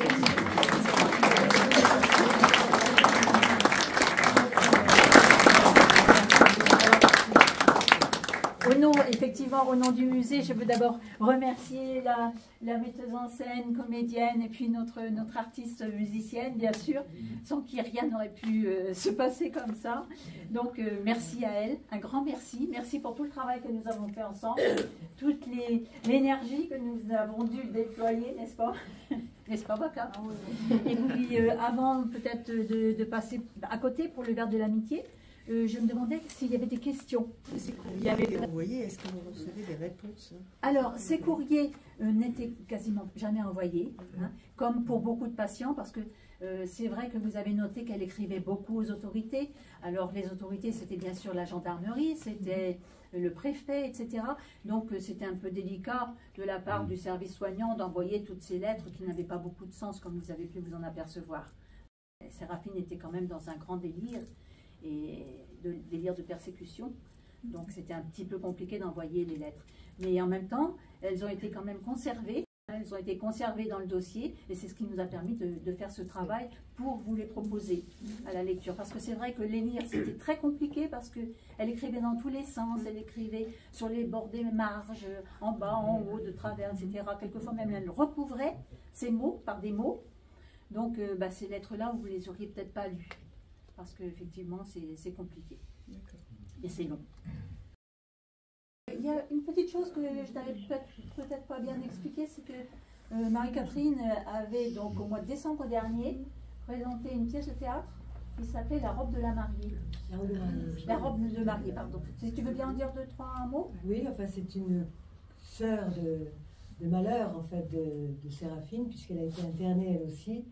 Au nom, effectivement, au nom du musée, je veux d'abord remercier la, la, metteuse en scène, comédienne, et puis notre, notre artiste musicienne, bien sûr, sans qui rien n'aurait pu euh, se passer comme ça. Donc, euh, merci à elle, un grand merci. Merci pour tout le travail que nous avons fait ensemble, toute l'énergie que nous avons dû déployer, n'est-ce pas? N'est-ce pas, Baka Et puis, euh, avant peut-être de, de passer à côté pour le verre de l'amitié, euh, je me demandais s'il y avait des questions. Il y avait des envoyés, est-ce que vous recevez des réponses? Alors, ces courriers euh, n'étaient quasiment jamais envoyés, hein, comme pour beaucoup de patients, parce que euh, c'est vrai que vous avez noté qu'elle écrivait beaucoup aux autorités. Alors, les autorités, c'était bien sûr la gendarmerie, c'était le préfet, etc. Donc, c'était un peu délicat de la part du service soignant d'envoyer toutes ces lettres qui n'avaient pas beaucoup de sens, comme vous avez pu vous en apercevoir. Séraphine était quand même dans un grand délire et de délire de persécution. Donc c'était un petit peu compliqué d'envoyer les lettres. Mais en même temps, elles ont été quand même conservées. Elles ont été conservées dans le dossier et c'est ce qui nous a permis de, faire ce travail pour vous les proposer à la lecture. Parce que c'est vrai que les lire, c'était très compliqué parce qu'elle écrivait dans tous les sens. Elle écrivait sur les bords des marges, en bas, en haut, de travers, etc. Quelquefois même, elle recouvrait ces mots par des mots. Donc euh, bah, ces lettres-là, vous ne les auriez peut-être pas lues parce qu'effectivement, c'est compliqué. Et c'est long. Il y a une petite chose que je n'avais peut-être pas bien expliqué, c'est que euh, Marie-Catherine avait donc au mois de décembre dernier présenté une pièce de théâtre qui s'appelait La robe de la mariée. La robe de mariée. La robe de mariée, pardon. Si tu veux bien en dire deux, trois mots Oui, enfin c'est une sœur de, de, malheur en fait de, de Séraphine, puisqu'elle a été internée elle aussi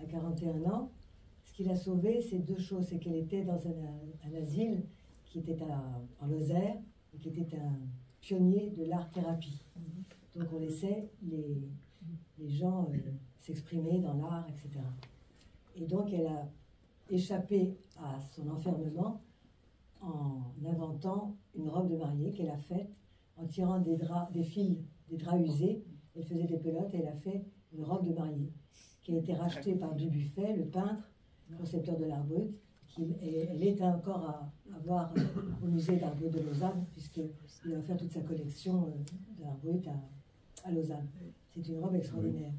à 41 ans qui l'a sauvée, c'est deux choses. C'est qu'elle était dans un, asile qui était en Lozère et qui était un pionnier de l'art-thérapie. Donc on laissait les, les gens euh, s'exprimer dans l'art, etc. Et donc elle a échappé à son enfermement en inventant une robe de mariée qu'elle a faite en tirant des, draps, des fils, des draps usés. Elle faisait des pelotes et elle a fait une robe de mariée qui a été rachetée par Dubuffet, le peintre, concepteur de l'art brut. elle est encore à, à voir au musée d'art brut de Lausanne, puisqu'il a offert toute sa collection euh, d'art brut à, à Lausanne. C'est une robe extraordinaire.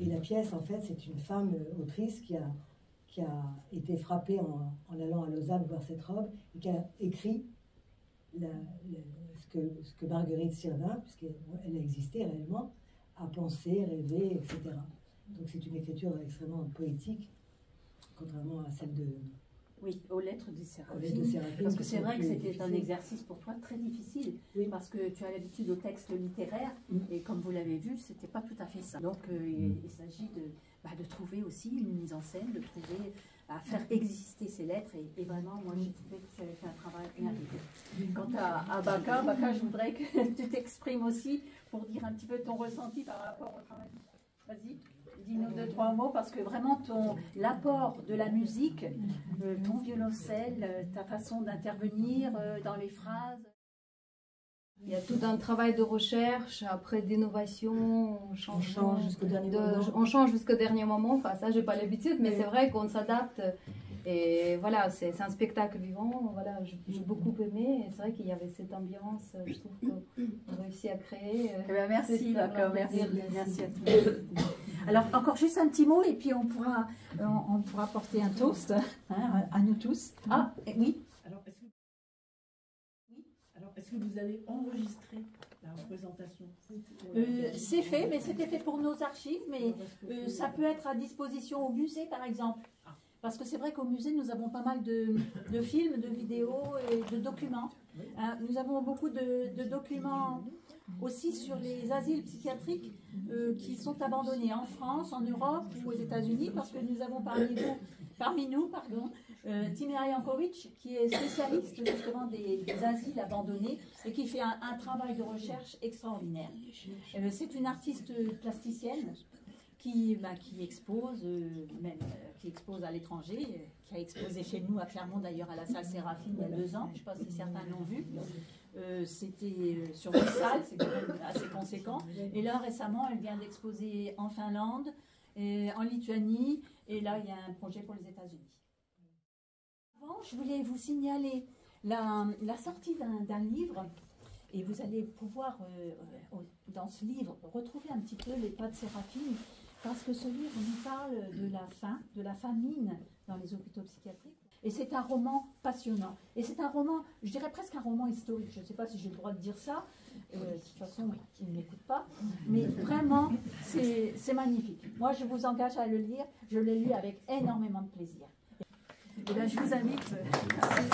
Et la pièce, en fait, c'est une femme euh, autrice qui a, qui a été frappée en, en, allant à Lausanne voir cette robe et qui a écrit la, la, ce, que, ce, que, Marguerite Sirvin, puisqu'elle a existé réellement, a pensé, rêvé, etc. Donc c'est une écriture extrêmement poétique contrairement à celle de... Oui, aux lettres de Séraphine. parce que c'est vrai que c'était un exercice pour toi très difficile, oui. parce que tu as l'habitude au texte littéraire, mm. et comme vous l'avez vu, c'était pas tout à fait ça. Donc euh, mm. il, il s'agit de, bah, de, trouver aussi une mise en scène, de trouver, à faire exister ces lettres, et, et vraiment, moi j'ai trouvé que tu avais fait un travail merveilleux. Quant à, à Baka, Baka, je voudrais que tu t'exprimes aussi pour dire un petit peu ton ressenti par rapport au travail. Dis-nous deux, trois mots, parce que vraiment, ton l'apport de la musique, euh, ton violoncelle, euh, ta façon d'intervenir euh, dans les phrases. Il y a tout un travail de recherche, après d'innovation, on change, on change jusqu'au dernier, on change jusqu'au dernier moment. Enfin, ça, j'ai pas l'habitude, mais c'est vrai qu'on s'adapte. Et voilà, c'est un spectacle vivant. Voilà, j'ai beaucoup aimé. C'est vrai qu'il y avait cette ambiance. Je trouve qu'on a réussi à créer. Eh bien, merci, d'accord. Merci, merci à tous. Alors, encore juste un petit mot, et puis on pourra, on, on pourra porter un toast hein, à nous tous. Ah, oui. Alors, est-ce que, oui. Alors, est-ce que vous avez enregistré la représentation? Euh, C'est fait, mais c'était fait pour nos archives, mais euh, ça peut être à disposition au musée, par exemple. Parce que c'est vrai qu'au musée, nous avons pas mal de, films, de vidéos et de documents. Hein, nous avons beaucoup de, documents aussi sur les asiles psychiatriques euh, qui sont abandonnés en France, en Europe ou aux États-Unis, parce que nous avons parmi nous, parmi nous pardon, euh, qui est spécialiste justement des, asiles abandonnés et qui fait un, travail de recherche extraordinaire. Euh, c'est une artiste plasticienne qui, bah, qui expose, euh, même euh, qui expose à l'étranger, qui a exposé chez nous à Clermont d'ailleurs à la salle Séraphine il y a deux ans, je ne sais pas si certains l'ont vu. Euh, C'était sur une salle, c'est quand même assez conséquent. Et là récemment, elle vient d'exposer en Finlande et en Lituanie, et là, il y a un projet pour les États-Unis. Avant, je voulais vous signaler la, sortie d'un livre, et vous allez pouvoir, dans ce livre, retrouver un petit peu les pas de Séraphine, parce que ce livre nous parle de la faim, de la famine dans les hôpitaux psychiatriques. Et c'est un roman passionnant. Et c'est un roman, je dirais presque un roman historique. Je ne sais pas si j'ai le droit de dire ça. Euh, de toute façon, il ne m'écoute pas. Mais vraiment, c'est magnifique. Moi, je vous engage à le lire. Je l'ai lu avec énormément de plaisir. Et bien, je vous invite. merci.